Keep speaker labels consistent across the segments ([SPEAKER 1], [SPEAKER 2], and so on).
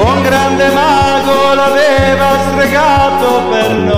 [SPEAKER 1] Un grande mago l'aveva stregato per noi.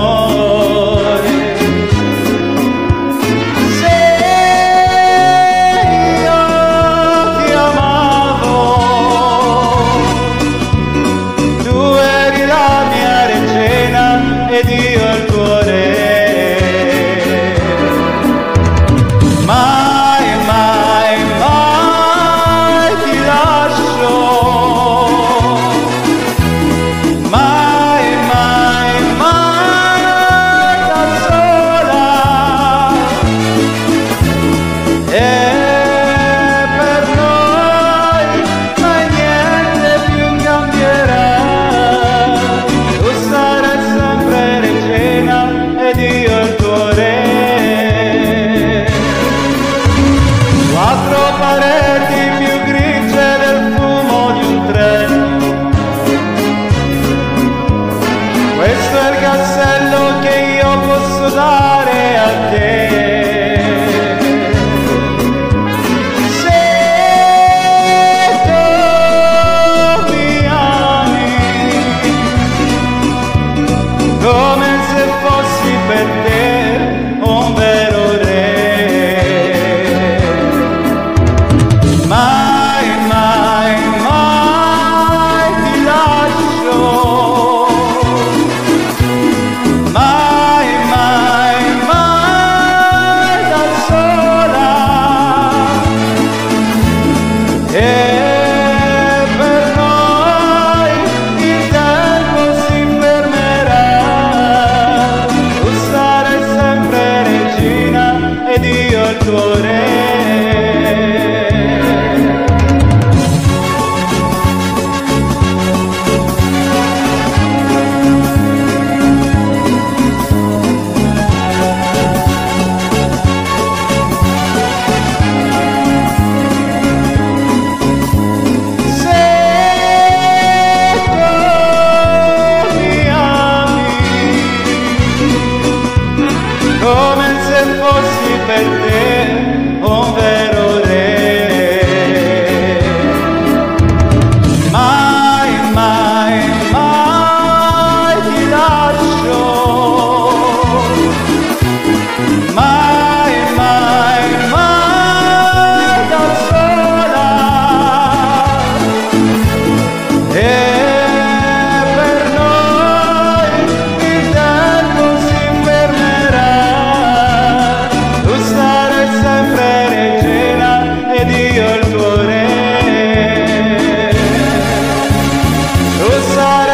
[SPEAKER 1] that É. fosse perder, onde side.